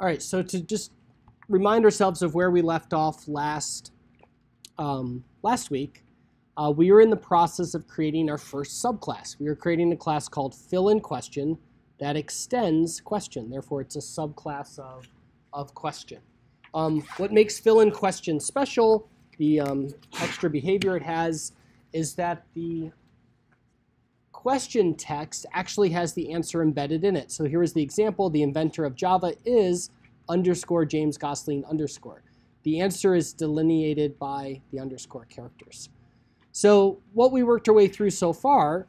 All right, so to just remind ourselves of where we left off last um, last week, uh, we were in the process of creating our first subclass. We were creating a class called fill in question that extends question. Therefore, it's a subclass of, of question. Um, what makes fill in question special, the um, extra behavior it has, is that the question text actually has the answer embedded in it. So here is the example. The inventor of Java is underscore James Gosling underscore. The answer is delineated by the underscore characters. So what we worked our way through so far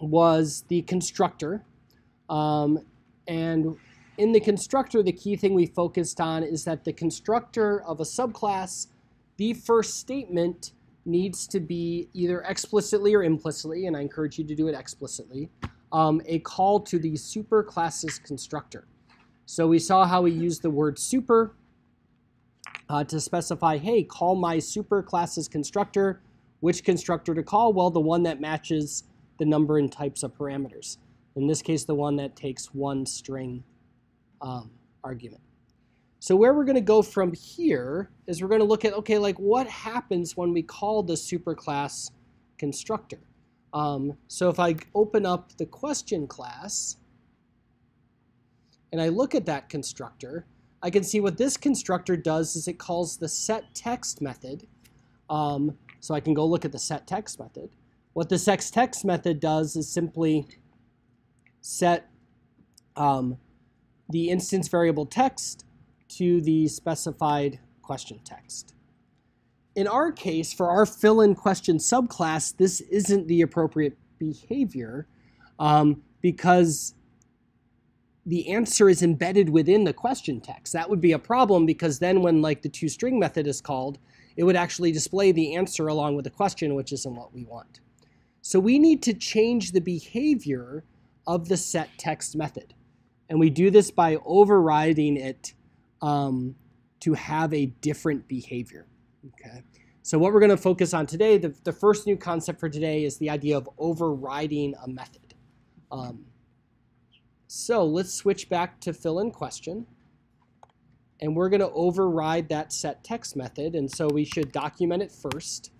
was the constructor. Um, and in the constructor, the key thing we focused on is that the constructor of a subclass, the first statement needs to be either explicitly or implicitly, and I encourage you to do it explicitly, um, a call to the superclasses constructor. So we saw how we used the word super uh, to specify, hey, call my superclasses constructor. Which constructor to call? Well, the one that matches the number and types of parameters. In this case, the one that takes one string um, argument. So where we're going to go from here is we're going to look at, okay, like what happens when we call the superclass constructor? Um, so if I open up the question class and I look at that constructor, I can see what this constructor does is it calls the set text method. Um, so I can go look at the set text method. What the set text method does is simply set um, the instance variable text to the specified question text. In our case, for our fill-in question subclass, this isn't the appropriate behavior um, because the answer is embedded within the question text. That would be a problem because then when like the toString method is called, it would actually display the answer along with the question, which isn't what we want. So we need to change the behavior of the set text method. And we do this by overriding it um, to have a different behavior. Okay. So what we're going to focus on today, the, the first new concept for today is the idea of overriding a method. Um, so let's switch back to fill in question. And we're going to override that set text method. And so we should document it first.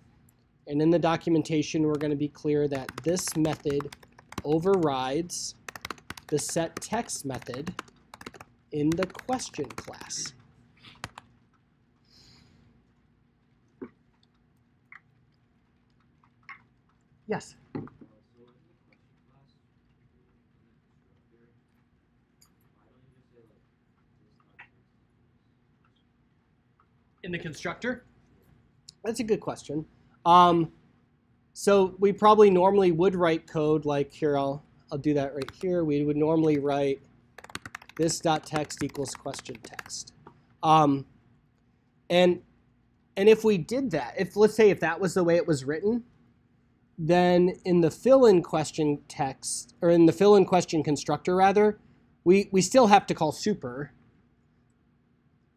And in the documentation, we're going to be clear that this method overrides the set text method in the question class. Yes? In the constructor? That's a good question. Um, so we probably normally would write code like here, I'll, I'll do that right here. We would normally write this dot text equals question text. Um, and and if we did that, if let's say if that was the way it was written, then in the fill-in question text or in the fill-in question constructor rather, we we still have to call super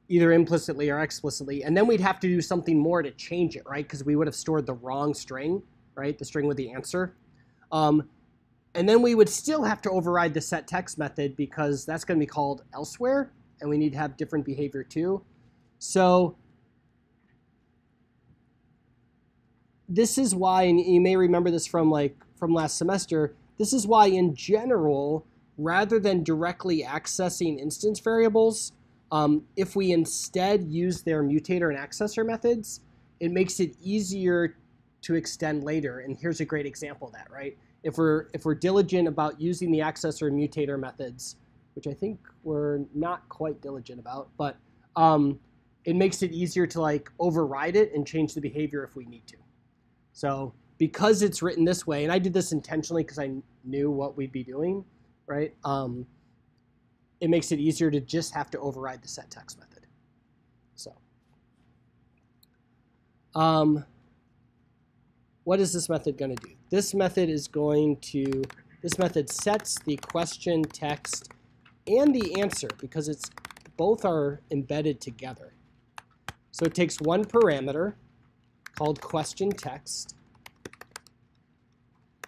either implicitly or explicitly, and then we'd have to do something more to change it, right? Because we would have stored the wrong string, right? The string with the answer. Um, and then we would still have to override the set text method because that's going to be called elsewhere, and we need to have different behavior too. So this is why, and you may remember this from like from last semester, this is why in general, rather than directly accessing instance variables, um, if we instead use their mutator and accessor methods, it makes it easier to extend later. And here's a great example of that, right? If we're if we're diligent about using the accessor and mutator methods, which I think we're not quite diligent about, but um, it makes it easier to like override it and change the behavior if we need to. So because it's written this way, and I did this intentionally because I knew what we'd be doing, right? Um, it makes it easier to just have to override the set text method. So. Um, what is this method going to do? This method is going to, this method sets the question text and the answer because it's both are embedded together. So it takes one parameter called question text,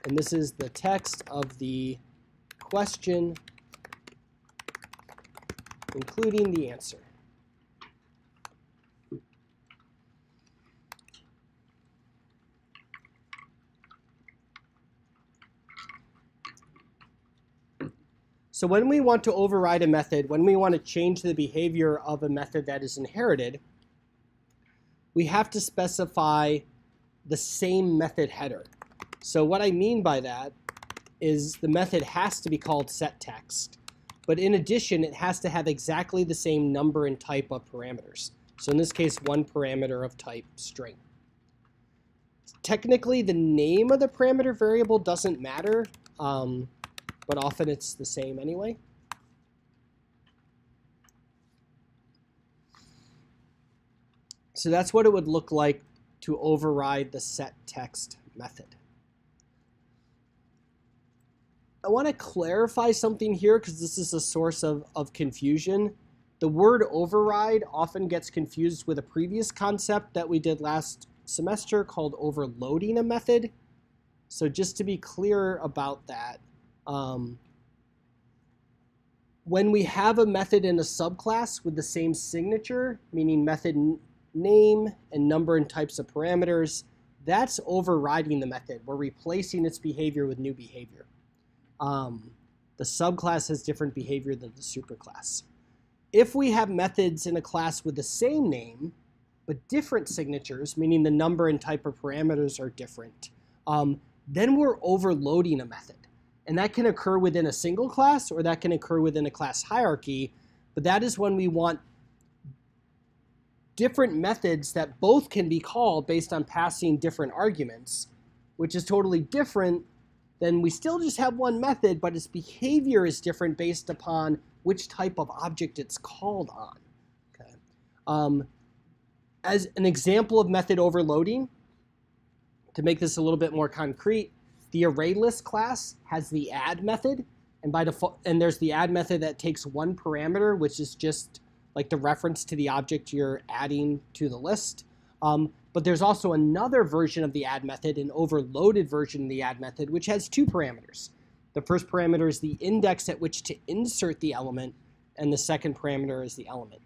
and this is the text of the question including the answer. So when we want to override a method, when we want to change the behavior of a method that is inherited, we have to specify the same method header. So what I mean by that is the method has to be called setText, but in addition, it has to have exactly the same number and type of parameters. So in this case, one parameter of type string. Technically, the name of the parameter variable doesn't matter, um, but often it's the same anyway. So that's what it would look like to override the setText method. I want to clarify something here because this is a source of, of confusion. The word override often gets confused with a previous concept that we did last semester called overloading a method. So just to be clear about that, um, when we have a method in a subclass with the same signature, meaning method name and number and types of parameters, that's overriding the method. We're replacing its behavior with new behavior. Um, the subclass has different behavior than the superclass. If we have methods in a class with the same name, but different signatures, meaning the number and type of parameters are different, um, then we're overloading a method. And that can occur within a single class or that can occur within a class hierarchy, but that is when we want different methods that both can be called based on passing different arguments, which is totally different then we still just have one method, but its behavior is different based upon which type of object it's called on. Okay. Um, as an example of method overloading, to make this a little bit more concrete, the ArrayList class has the add method, and by default, and there's the add method that takes one parameter, which is just like the reference to the object you're adding to the list. Um, but there's also another version of the add method, an overloaded version of the add method, which has two parameters. The first parameter is the index at which to insert the element, and the second parameter is the element.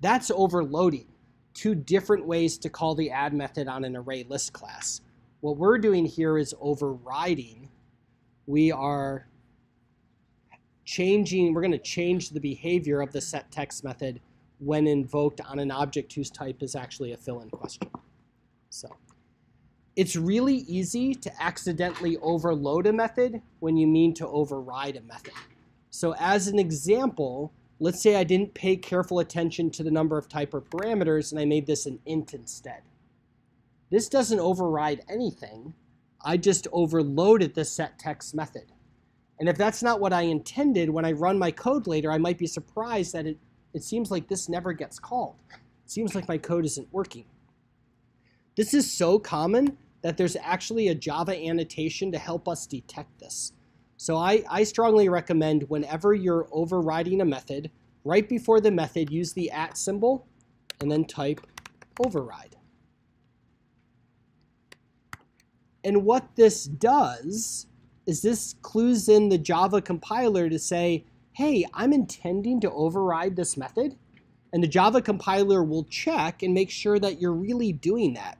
That's overloading, two different ways to call the add method on an array list class. What we're doing here is overriding. We are changing, we're going to change the behavior of the set text method when invoked on an object whose type is actually a fill-in question. So it's really easy to accidentally overload a method when you mean to override a method. So as an example, let's say I didn't pay careful attention to the number of type or parameters and I made this an int instead. This doesn't override anything. I just overloaded the set text method. And if that's not what I intended, when I run my code later, I might be surprised that it, it seems like this never gets called. It seems like my code isn't working. This is so common that there's actually a Java annotation to help us detect this. So I, I strongly recommend whenever you're overriding a method, right before the method, use the at symbol and then type override. And what this does is this clues in the Java compiler to say, hey, I'm intending to override this method. And the Java compiler will check and make sure that you're really doing that.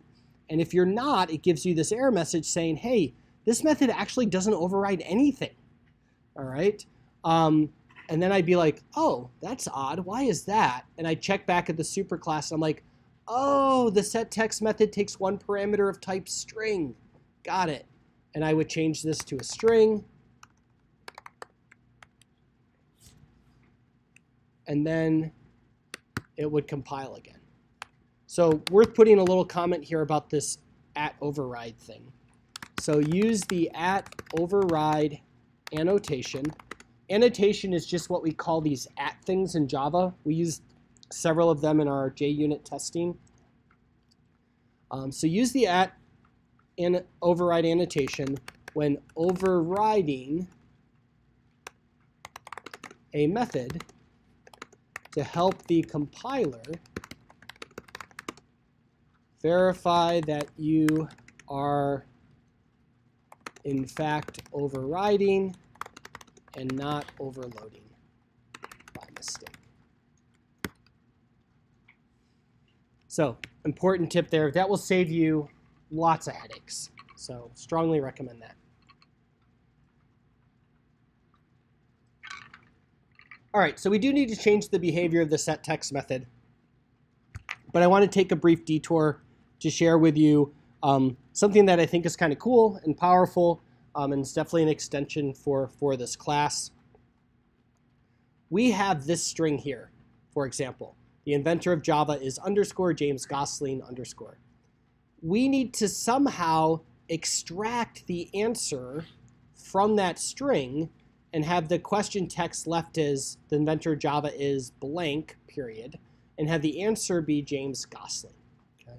And if you're not, it gives you this error message saying, hey, this method actually doesn't override anything. All right. Um, and then I'd be like, oh, that's odd. Why is that? And I check back at the superclass and I'm like, oh, the set text method takes one parameter of type string. Got it. And I would change this to a string. And then it would compile again. So worth putting a little comment here about this at override thing. So use the at override annotation. Annotation is just what we call these at things in Java. We use several of them in our JUnit testing. Um, so use the at an override annotation when overriding a method to help the compiler verify that you are in fact overriding and not overloading by mistake. So important tip there. That will save you lots of headaches. So strongly recommend that. All right, so we do need to change the behavior of the set text method. But I want to take a brief detour to share with you um, something that I think is kind of cool and powerful, um, and it's definitely an extension for, for this class. We have this string here, for example. The inventor of Java is underscore James Gosling underscore. We need to somehow extract the answer from that string and have the question text left as the inventor Java is blank, period, and have the answer be James Gosling. Okay.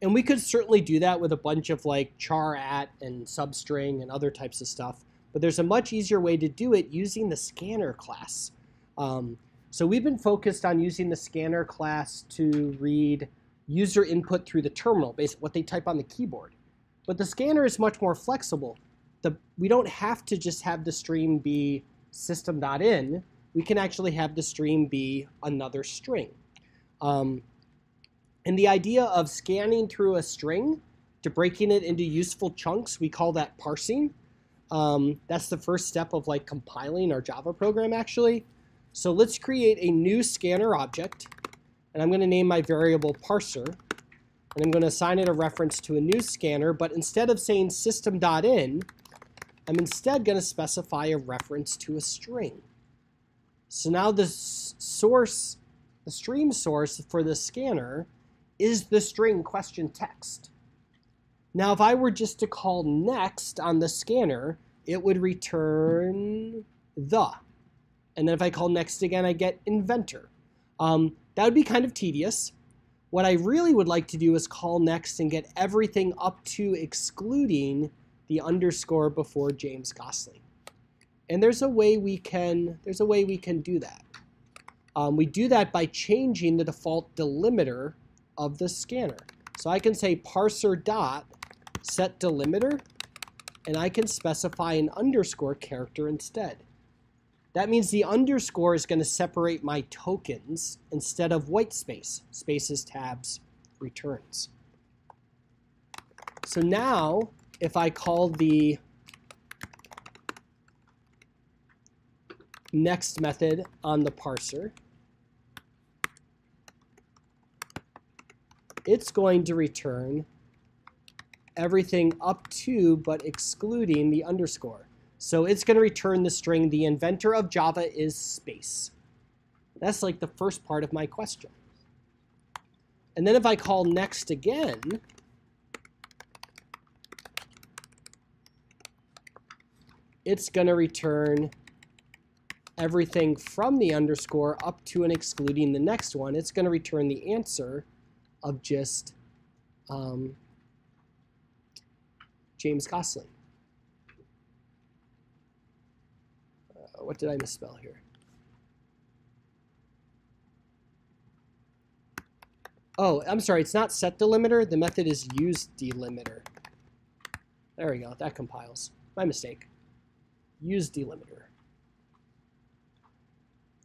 And we could certainly do that with a bunch of like char at and substring and other types of stuff, but there's a much easier way to do it using the scanner class. Um, so we've been focused on using the scanner class to read user input through the terminal, basically what they type on the keyboard. But the scanner is much more flexible the we don't have to just have the stream be system.in. We can actually have the stream be another string. Um, and the idea of scanning through a string to breaking it into useful chunks, we call that parsing. Um, that's the first step of like compiling our Java program actually. So let's create a new scanner object, and I'm going to name my variable parser, and I'm going to assign it a reference to a new scanner, but instead of saying system.in, I'm instead going to specify a reference to a string. So now the source, the stream source for the scanner is the string question text. Now if I were just to call next on the scanner, it would return the. And then if I call next again, I get inventor. Um, that would be kind of tedious. What I really would like to do is call next and get everything up to excluding the underscore before James Gosling. And there's a way we can there's a way we can do that. Um, we do that by changing the default delimiter of the scanner. So I can say parser dot set delimiter, and I can specify an underscore character instead. That means the underscore is going to separate my tokens instead of white space, spaces, tabs, returns. So now if I call the next method on the parser, it's going to return everything up to but excluding the underscore. So it's going to return the string, the inventor of Java is space. That's like the first part of my question. And then if I call next again, it's going to return everything from the underscore up to and excluding the next one. It's going to return the answer of just um, James Gosling. Uh, what did I misspell here? Oh, I'm sorry, it's not set delimiter. The method is use delimiter. There we go, that compiles. My mistake use delimiter.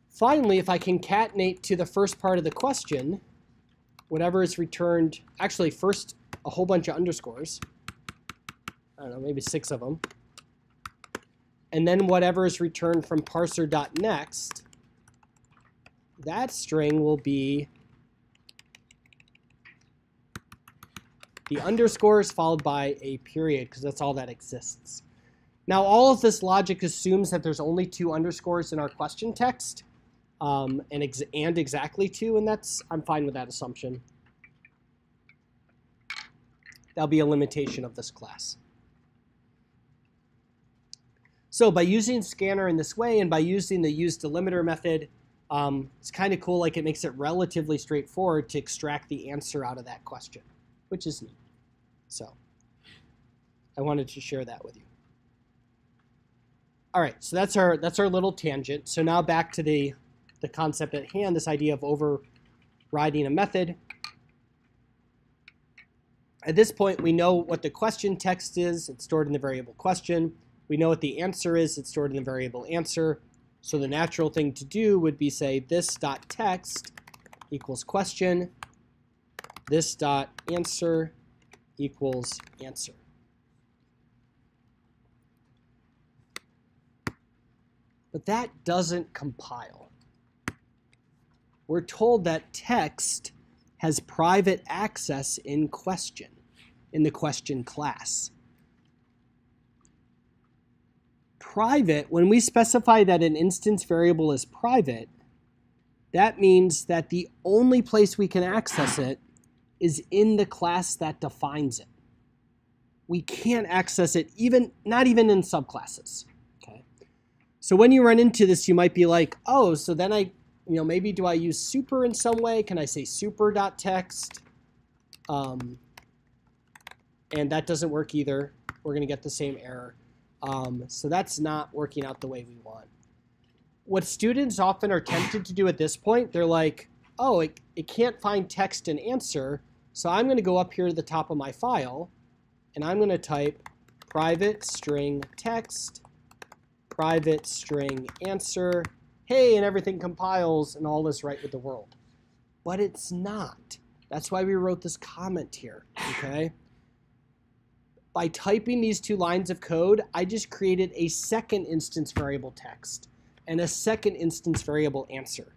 Finally, if I concatenate to the first part of the question, whatever is returned, actually first a whole bunch of underscores, I don't know, maybe six of them, and then whatever is returned from parser.next, that string will be the underscores followed by a period, because that's all that exists. Now, all of this logic assumes that there's only two underscores in our question text, um, and, ex and exactly two, and that's I'm fine with that assumption. That'll be a limitation of this class. So by using scanner in this way and by using the use delimiter method, um, it's kind of cool, like it makes it relatively straightforward to extract the answer out of that question, which is neat. So I wanted to share that with you. All right, so that's our that's our little tangent. So now back to the the concept at hand, this idea of overriding a method. At this point, we know what the question text is. It's stored in the variable question. We know what the answer is. It's stored in the variable answer. So the natural thing to do would be say this dot text equals question, this dot answer equals answer. But that doesn't compile. We're told that text has private access in question, in the question class. Private, when we specify that an instance variable is private, that means that the only place we can access it is in the class that defines it. We can't access it even not even in subclasses. Okay. So when you run into this, you might be like, oh, so then I, you know, maybe do I use super in some way? Can I say super.text? Um, and that doesn't work either. We're going to get the same error. Um, so that's not working out the way we want what students often are tempted to do at this point, they're like, oh, it, it can't find text and answer, so I'm going to go up here to the top of my file, and I'm going to type private string text, private string answer, hey, and everything compiles, and all is right with the world. But it's not. That's why we wrote this comment here, okay? By typing these two lines of code, I just created a second instance variable text and a second instance variable answer.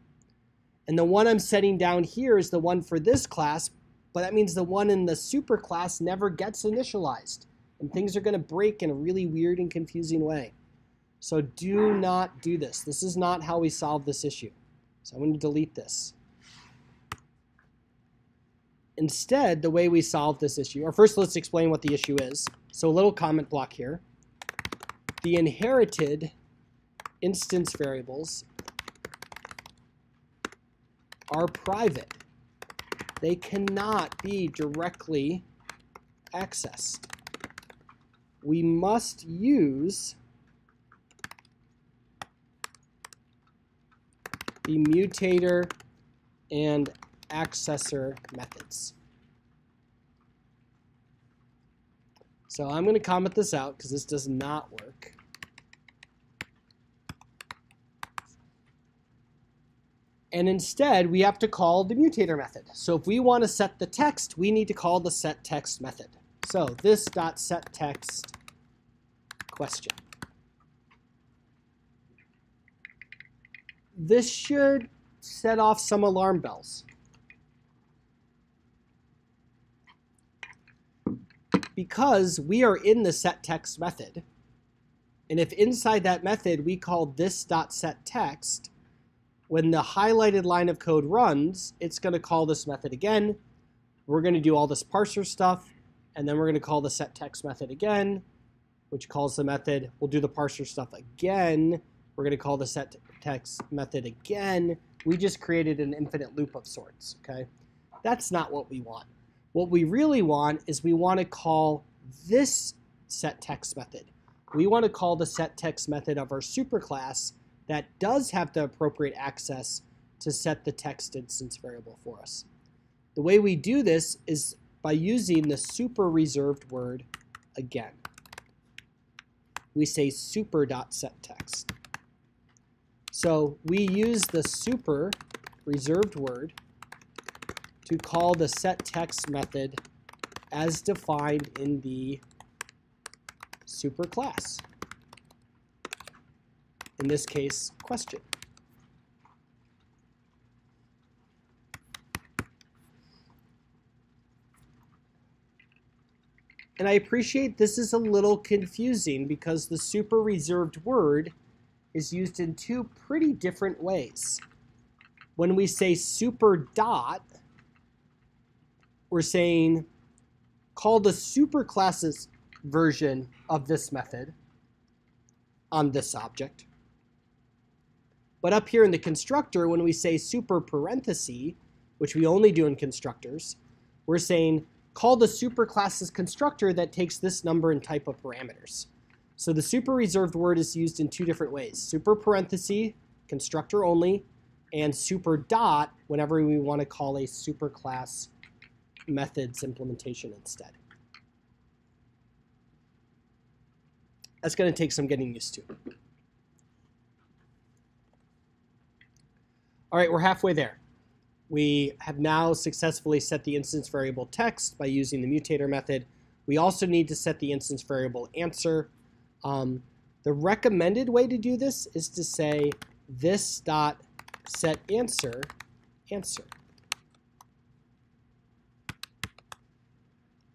And the one I'm setting down here is the one for this class, but that means the one in the super class never gets initialized. And things are going to break in a really weird and confusing way. So do not do this. This is not how we solve this issue. So I'm going to delete this. Instead, the way we solve this issue, or first let's explain what the issue is. So a little comment block here. The inherited instance variables are private. They cannot be directly accessed. We must use the mutator and accessor methods. So I'm going to comment this out because this does not work. And instead, we have to call the mutator method. So if we want to set the text, we need to call the set text method. So this dot set text question. This should set off some alarm bells. Because we are in the set text method, and if inside that method we call this dot when the highlighted line of code runs, it's going to call this method again. We're going to do all this parser stuff, and then we're going to call the set text method again, which calls the method. We'll do the parser stuff again. We're going to call the set text method again. We just created an infinite loop of sorts, okay? That's not what we want. What we really want is we want to call this set text method. We want to call the set text method of our superclass that does have the appropriate access to set the text instance variable for us. The way we do this is by using the super reserved word again. We say super.setText. So we use the super reserved word to call the setText method as defined in the superclass. in this case, question. And I appreciate this is a little confusing because the super reserved word is used in two pretty different ways. When we say super dot, we're saying call the superclasses version of this method on this object. But up here in the constructor, when we say super parenthesis, which we only do in constructors, we're saying call the superclass's constructor that takes this number and type of parameters. So the super reserved word is used in two different ways. Super parenthesis, constructor only, and super dot whenever we want to call a superclass methods implementation instead. That's going to take some getting used to. All right, we're halfway there. We have now successfully set the instance variable text by using the mutator method. We also need to set the instance variable answer. Um, the recommended way to do this is to say this dot set answer answer.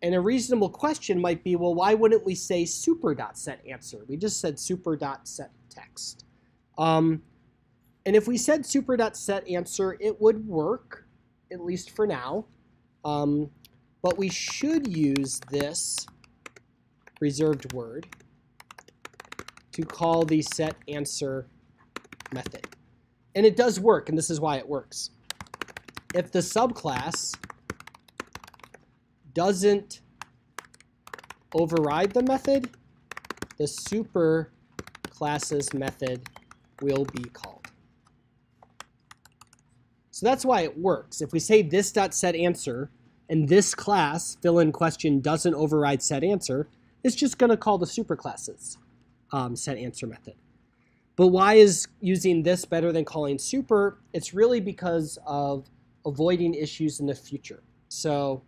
And a reasonable question might be, well, why wouldn't we say super dot set answer? We just said super dot set text. Um, and if we said super dot set answer, it would work, at least for now. Um, but we should use this reserved word to call the set answer method. And it does work, and this is why it works. If the subclass doesn't override the method, the super classes method will be called. So that's why it works. If we say this dot set answer and this class fill in question doesn't override set answer, it's just going to call the superclasses um, set answer method. But why is using this better than calling super? It's really because of avoiding issues in the future. So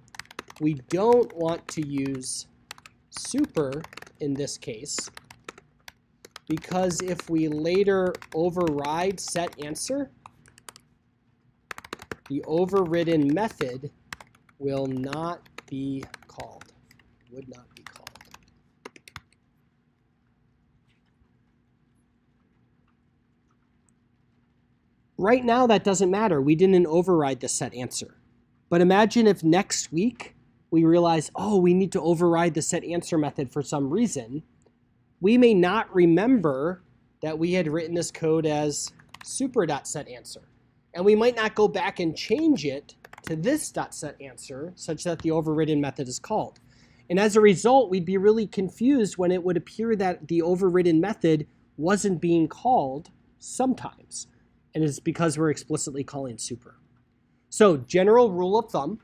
we don't want to use super in this case because if we later override set answer, the overridden method will not be called, would not be called. Right now, that doesn't matter. We didn't override the set answer. But imagine if next week we realize, oh, we need to override the set answer method for some reason, we may not remember that we had written this code as super.setAnswer. And we might not go back and change it to this set answer such that the overridden method is called. And as a result, we'd be really confused when it would appear that the overridden method wasn't being called sometimes. And it's because we're explicitly calling super. So general rule of thumb,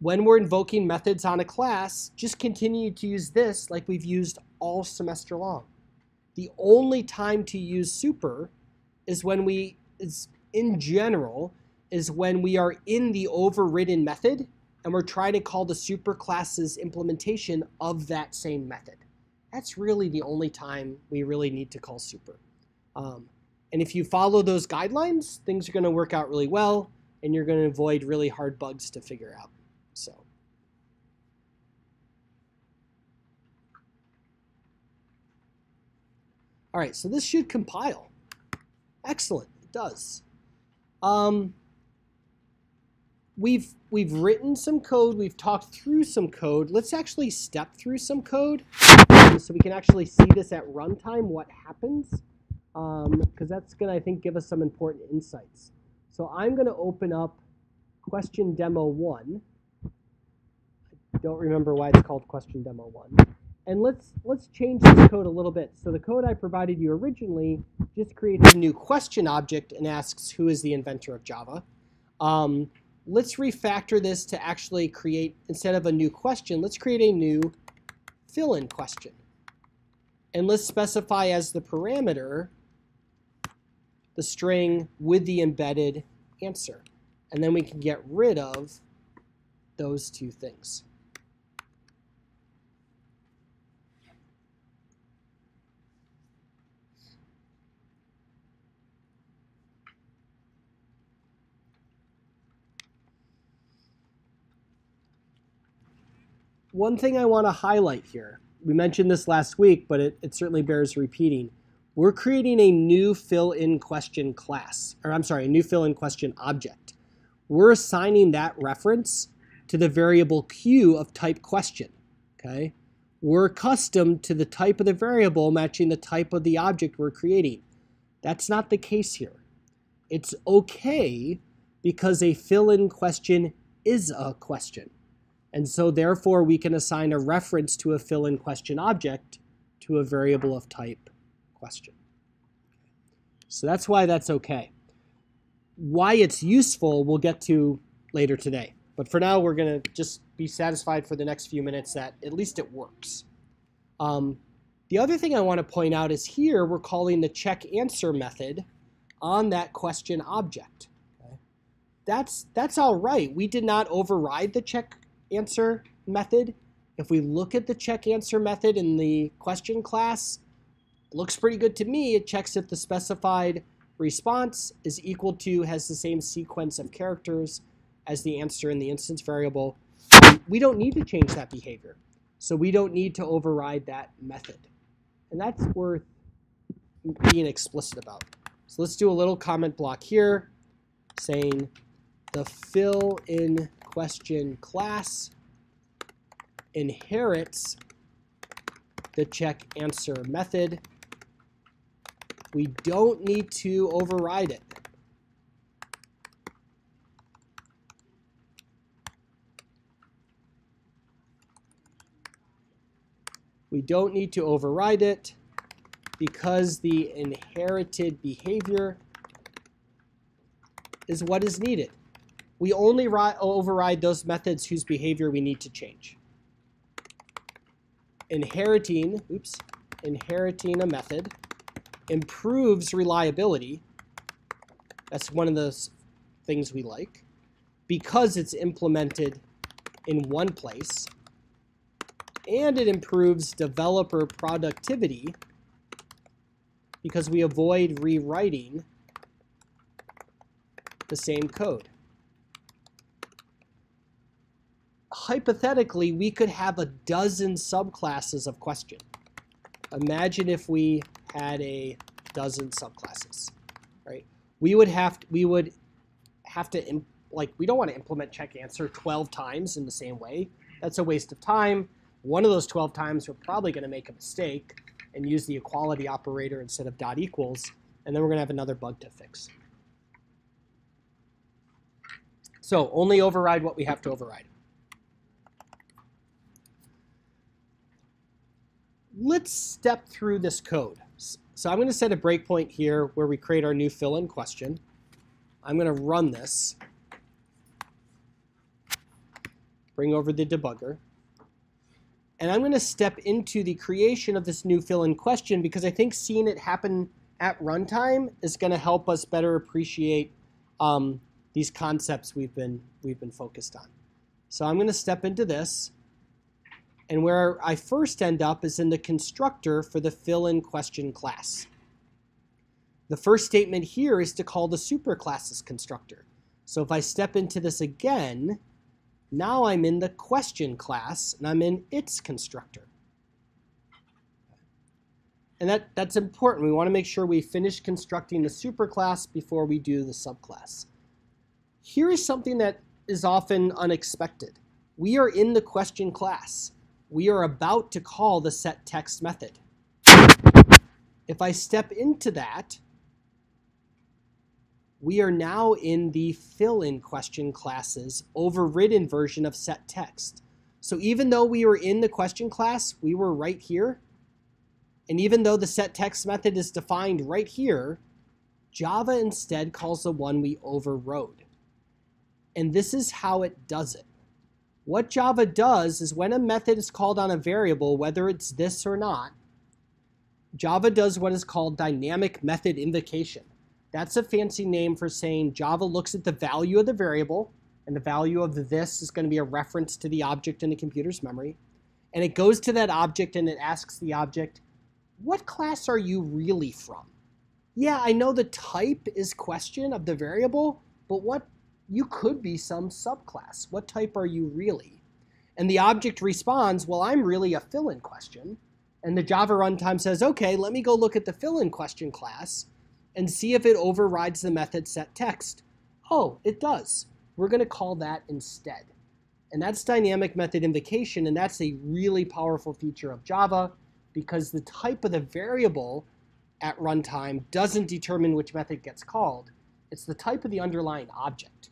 when we're invoking methods on a class, just continue to use this like we've used all semester long. The only time to use super is when we, is in general, is when we are in the overridden method and we're trying to call the super class's implementation of that same method. That's really the only time we really need to call super. Um, and if you follow those guidelines, things are going to work out really well and you're going to avoid really hard bugs to figure out. So. All right, so this should compile. Excellent, it does. Um, we've we've written some code, we've talked through some code. Let's actually step through some code so we can actually see this at runtime, what happens, because um, that's going to, I think, give us some important insights. So I'm going to open up question demo 1 don't remember why it's called question demo one. And let's let's change this code a little bit. So the code I provided you originally just creates a new question object and asks who is the inventor of Java. Um, let's refactor this to actually create, instead of a new question, let's create a new fill-in question. And let's specify as the parameter the string with the embedded answer. And then we can get rid of those two things. One thing I want to highlight here, we mentioned this last week, but it, it certainly bears repeating. We're creating a new fill-in question class, or I'm sorry, a new fill-in question object. We're assigning that reference to the variable q of type question, okay? We're accustomed to the type of the variable matching the type of the object we're creating. That's not the case here. It's okay because a fill-in question is a question. And so therefore we can assign a reference to a fill-in question object to a variable of type question. So that's why that's okay. Why it's useful we'll get to later today. But for now we're going to just be satisfied for the next few minutes that at least it works. Um, the other thing I want to point out is here we're calling the check answer method on that question object. Okay? that's that's all right. We did not override the check answer method. If we look at the check answer method in the question class, looks pretty good to me. It checks if the specified response is equal to, has the same sequence of characters as the answer in the instance variable. We don't need to change that behavior. So we don't need to override that method. And that's worth being explicit about. So let's do a little comment block here saying the fill in question class inherits the check answer method. We don't need to override it. We don't need to override it because the inherited behavior is what is needed. We only override those methods whose behavior we need to change. Inheriting, oops, inheriting a method improves reliability. That's one of those things we like because it's implemented in one place and it improves developer productivity because we avoid rewriting the same code. Hypothetically, we could have a dozen subclasses of question. Imagine if we had a dozen subclasses, right? We would have to, we would have to like we don't want to implement check answer 12 times in the same way. That's a waste of time. One of those 12 times we're probably going to make a mistake and use the equality operator instead of dot equals, and then we're going to have another bug to fix. So only override what we have to override. Let's step through this code. So I'm going to set a breakpoint here where we create our new fill-in question. I'm going to run this. Bring over the debugger. And I'm going to step into the creation of this new fill-in question because I think seeing it happen at runtime is going to help us better appreciate um, these concepts we've been, we've been focused on. So I'm going to step into this. And where I first end up is in the constructor for the fill-in question class. The first statement here is to call the superclasses constructor. So if I step into this again, now I'm in the question class, and I'm in its constructor. And that, that's important. We want to make sure we finish constructing the superclass before we do the subclass. Here is something that is often unexpected. We are in the question class. We are about to call the set text method. If I step into that, we are now in the fill-in question classes overridden version of set text. So even though we were in the question class, we were right here. And even though the set text method is defined right here, Java instead calls the one we overrode. And this is how it does it. What Java does is when a method is called on a variable, whether it's this or not, Java does what is called dynamic method invocation. That's a fancy name for saying Java looks at the value of the variable, and the value of this is going to be a reference to the object in the computer's memory. And it goes to that object and it asks the object, what class are you really from? Yeah, I know the type is question of the variable, but what you could be some subclass. What type are you really? And the object responds, well, I'm really a fill-in question. And the Java runtime says, okay, let me go look at the fill-in question class and see if it overrides the method set text. Oh, it does. We're going to call that instead. And that's dynamic method invocation, and that's a really powerful feature of Java because the type of the variable at runtime doesn't determine which method gets called. It's the type of the underlying object.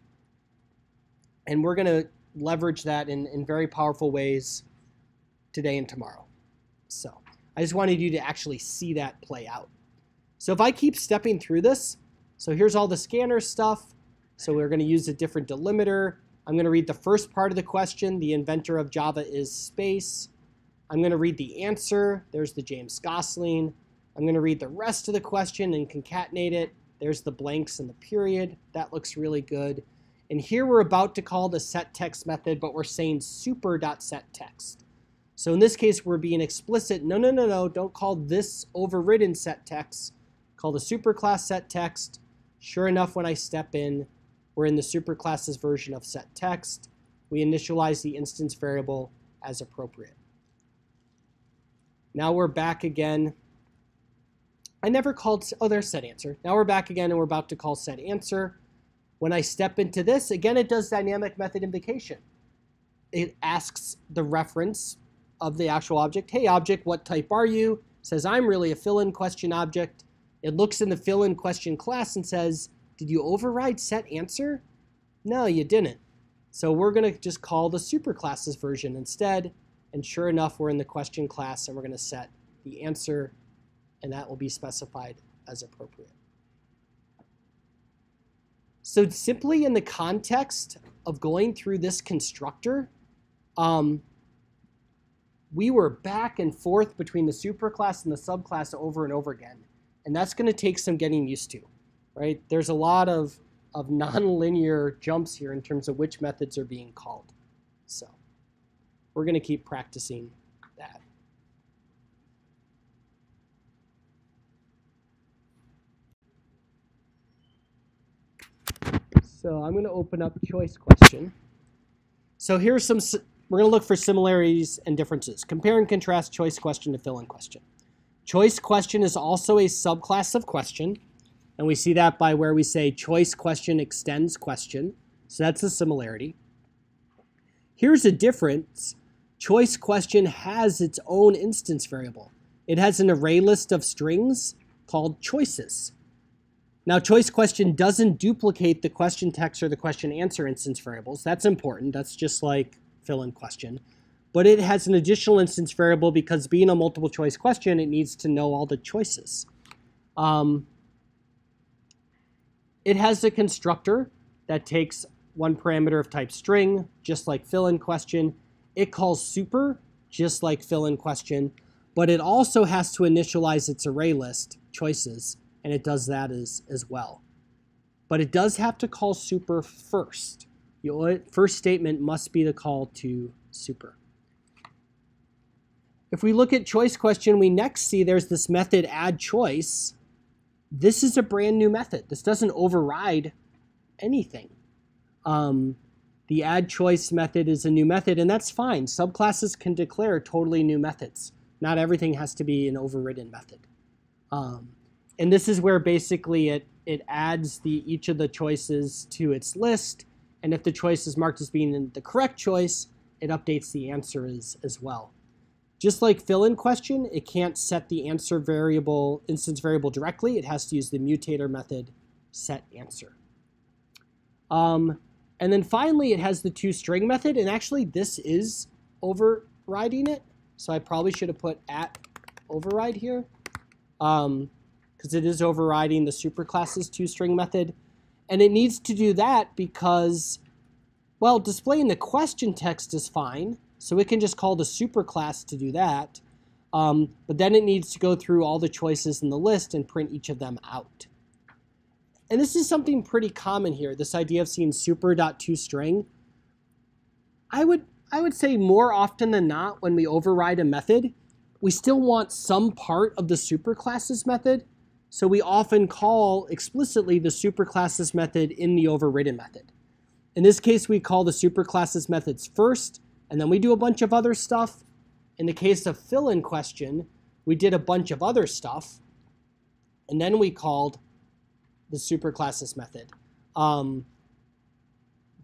And we're going to leverage that in, in very powerful ways today and tomorrow. So I just wanted you to actually see that play out. So if I keep stepping through this, so here's all the scanner stuff. So we're going to use a different delimiter. I'm going to read the first part of the question. The inventor of Java is space. I'm going to read the answer. There's the James Gosling. I'm going to read the rest of the question and concatenate it. There's the blanks and the period. That looks really good. And here we're about to call the set text method, but we're saying super.setText. So in this case, we're being explicit. No, no, no, no. Don't call this overridden set text. Call the superclass set text. Sure enough, when I step in, we're in the superclass's version of set text. We initialize the instance variable as appropriate. Now we're back again. I never called, oh, there's set answer. Now we're back again and we're about to call set answer. When I step into this, again, it does dynamic method invocation. It asks the reference of the actual object. Hey, object, what type are you? says, I'm really a fill-in question object. It looks in the fill-in question class and says, did you override set answer? No, you didn't. So we're going to just call the superclasses version instead. And sure enough, we're in the question class and we're going to set the answer and that will be specified as appropriate. So simply in the context of going through this constructor, um, we were back and forth between the superclass and the subclass over and over again. And that's going to take some getting used to, right? There's a lot of, of nonlinear jumps here in terms of which methods are being called. So we're going to keep practicing that. So I'm going to open up choice question. So here's some we're going to look for similarities and differences. Compare and contrast choice question to fill-in question. Choice question is also a subclass of question, and we see that by where we say choice question extends question. So that's a similarity. Here's a difference. Choice question has its own instance variable. It has an array list of strings called choices. Now, choice question doesn't duplicate the question text or the question answer instance variables. That's important. That's just like fill-in question. But it has an additional instance variable because being a multiple choice question, it needs to know all the choices. Um, it has a constructor that takes one parameter of type string, just like fill-in question. It calls super, just like fill-in question, but it also has to initialize its array list choices, and it does that as, as well. But it does have to call super first. Your first statement must be the call to super. If we look at choice question, we next see there's this method add choice. This is a brand new method. This doesn't override anything. Um, the add choice method is a new method, and that's fine. Subclasses can declare totally new methods. Not everything has to be an overridden method. Um, and this is where basically it, it adds the each of the choices to its list and if the choice is marked as being the correct choice, it updates the answer as, well. Just like fill-in question, it can't set the answer variable, instance variable directly. It has to use the mutator method set answer. Um, and then finally, it has the toString method, and actually this is overriding it. So I probably should have put at override here because it is overriding the superclass's toString method. And it needs to do that because, well, displaying the question text is fine. So it can just call the superclass to do that. Um, but then it needs to go through all the choices in the list and print each of them out. And this is something pretty common here, this idea of seeing super.toString. I would, I would say more often than not when we override a method, we still want some part of the superclasses method so we often call explicitly the superclasses method in the overridden method. In this case, we call the superclasses methods first, and then we do a bunch of other stuff. In the case of fill-in question, we did a bunch of other stuff, and then we called the superclasses method. Um,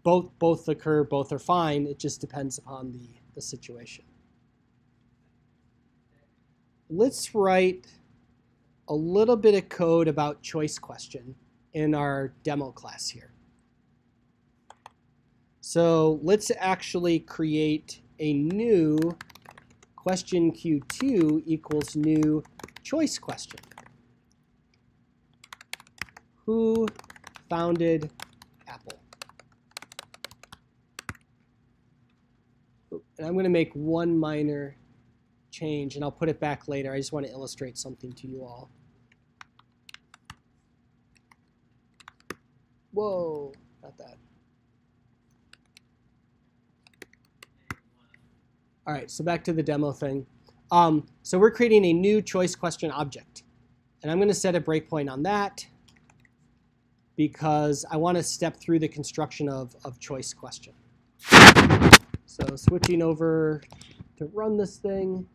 both, both occur, both are fine. It just depends upon the, the situation. Let's write a little bit of code about choice question in our demo class here. So let's actually create a new question q2 equals new choice question. Who founded Apple? And I'm going to make one minor change, and I'll put it back later. I just want to illustrate something to you all. Whoa, not that. All right, so back to the demo thing. Um, so we're creating a new choice question object. And I'm going to set a breakpoint on that because I want to step through the construction of, of choice question. So switching over to run this thing.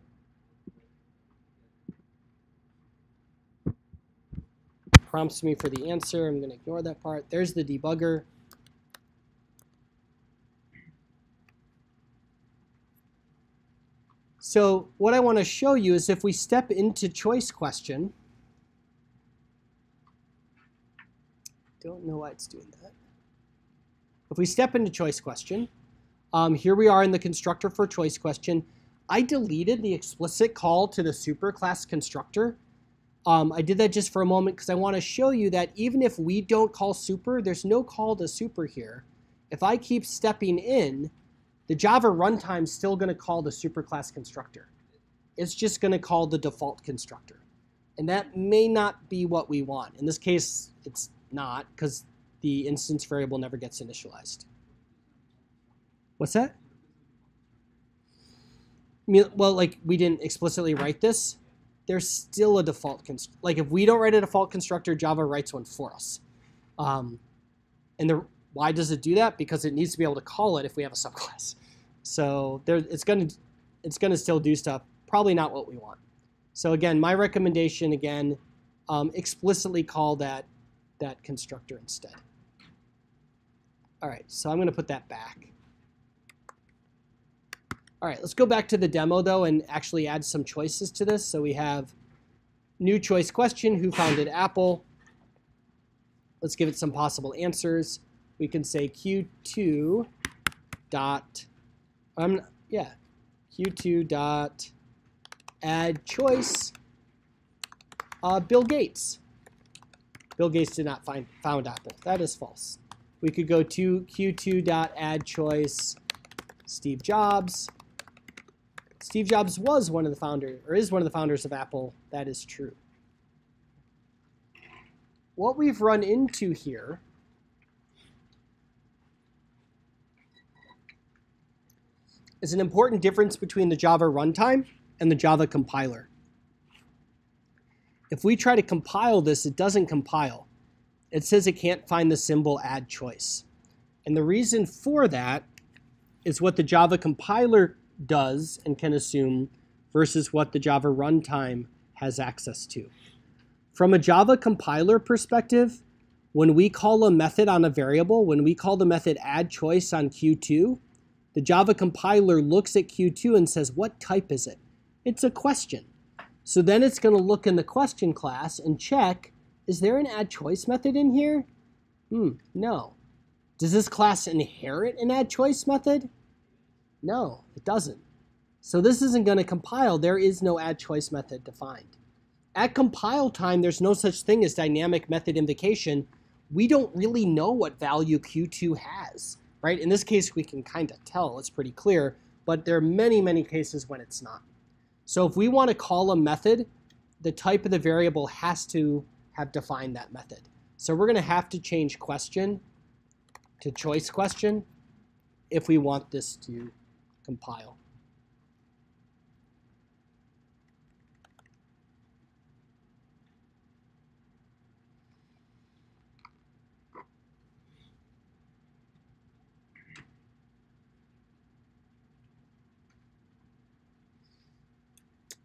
Prompts me for the answer. I'm going to ignore that part. There's the debugger. So what I want to show you is if we step into choice question, don't know why it's doing that. If we step into choice question, um, here we are in the constructor for choice question. I deleted the explicit call to the superclass constructor. Um, I did that just for a moment because I want to show you that even if we don't call super, there's no call to super here. If I keep stepping in, the Java runtime is still going to call the superclass constructor. It's just going to call the default constructor. And that may not be what we want. In this case, it's not because the instance variable never gets initialized. What's that? Well, like we didn't explicitly write this. There's still a default constructor. Like if we don't write a default constructor, Java writes one for us. Um, and the why does it do that? Because it needs to be able to call it if we have a subclass. So there, it's going to it's going to still do stuff. Probably not what we want. So again, my recommendation again, um, explicitly call that that constructor instead. All right, so I'm going to put that back. All right, let's go back to the demo though and actually add some choices to this. So we have new choice question, who founded Apple? Let's give it some possible answers. We can say Q2 dot um, yeah, q2 dot add choice uh, Bill Gates. Bill Gates did not find found Apple. That is false. We could go to q2 dot add choice Steve Jobs. Steve Jobs was one of the founders, or is one of the founders of Apple. That is true. What we've run into here is an important difference between the Java runtime and the Java compiler. If we try to compile this, it doesn't compile. It says it can't find the symbol add choice. And the reason for that is what the Java compiler does and can assume versus what the Java runtime has access to. From a Java compiler perspective, when we call a method on a variable, when we call the method add choice on Q2, the Java compiler looks at Q2 and says, what type is it? It's a question. So then it's going to look in the question class and check, is there an add choice method in here? Hmm, no. Does this class inherit an add choice method? No, it doesn't. So this isn't going to compile. There is no add choice method defined. At compile time, there's no such thing as dynamic method invocation. We don't really know what value Q2 has right? In this case, we can kind of tell, it's pretty clear, but there are many, many cases when it's not. So if we want to call a method, the type of the variable has to have defined that method. So we're going to have to change question to choice question if we want this to compile.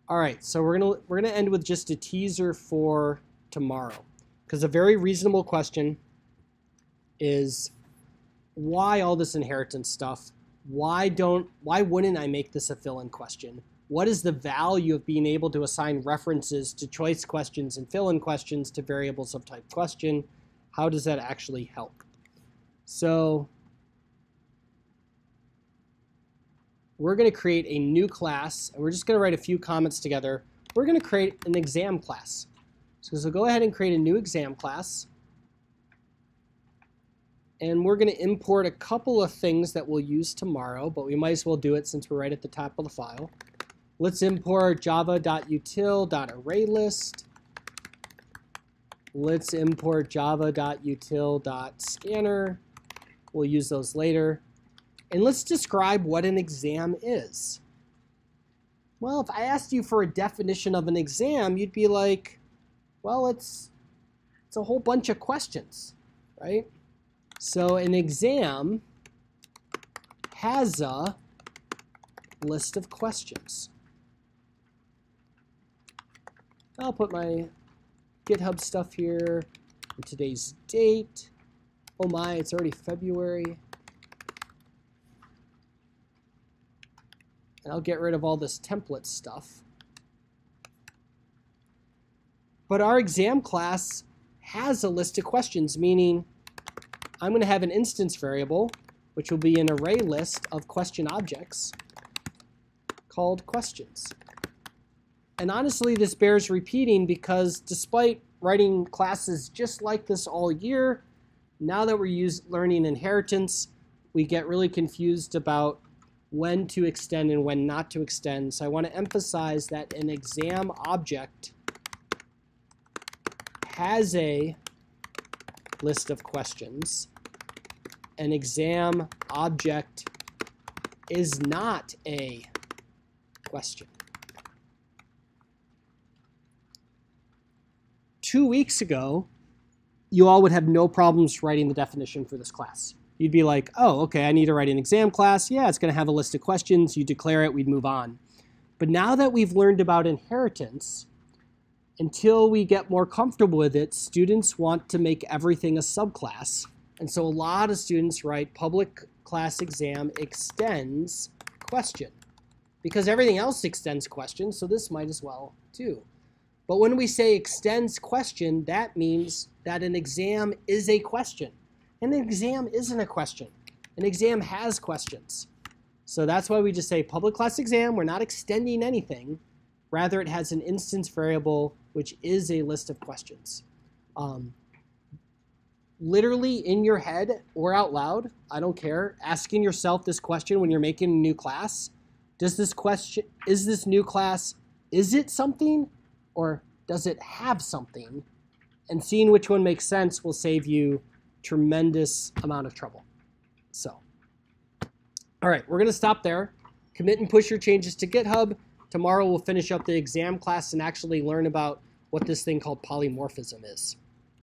All right, so we're gonna we're gonna end with just a teaser for tomorrow, because a very reasonable question is why all this inheritance stuff? Why don't why wouldn't I make this a fill-in question? What is the value of being able to assign references to choice questions and fill-in questions to variables of type question? How does that actually help? So we're going to create a new class, and we're just going to write a few comments together. We're going to create an exam class. So, so go ahead and create a new exam class. And we're going to import a couple of things that we'll use tomorrow, but we might as well do it since we're right at the top of the file. Let's import java.util.arraylist. Let's import java.util.scanner. We'll use those later. And let's describe what an exam is. Well, if I asked you for a definition of an exam, you'd be like, well, it's it's a whole bunch of questions, right? So an exam has a list of questions. I'll put my GitHub stuff here, today's date. Oh my, it's already February. And I'll get rid of all this template stuff. But our exam class has a list of questions, meaning I'm going to have an instance variable, which will be an array list of question objects called questions. And honestly, this bears repeating because despite writing classes just like this all year, now that we're use, learning inheritance, we get really confused about when to extend and when not to extend. So I want to emphasize that an exam object has a list of questions. An exam object is not a question. Two weeks ago, you all would have no problems writing the definition for this class. You'd be like, oh, okay, I need to write an exam class. Yeah, it's going to have a list of questions. You declare it, we'd move on. But now that we've learned about inheritance, until we get more comfortable with it, students want to make everything a subclass. And so a lot of students write public class exam extends question because everything else extends question, so this might as well too. But when we say extends question, that means that an exam is a question. An exam isn't a question. An exam has questions. So that's why we just say public class exam. We're not extending anything. Rather, it has an instance variable, which is a list of questions. Um, literally in your head or out loud, I don't care, asking yourself this question when you're making a new class. Does this question, is this new class, is it something or does it have something? And seeing which one makes sense will save you tremendous amount of trouble. So, all right, we're going to stop there. Commit and push your changes to GitHub. Tomorrow we'll finish up the exam class and actually learn about what this thing called polymorphism is.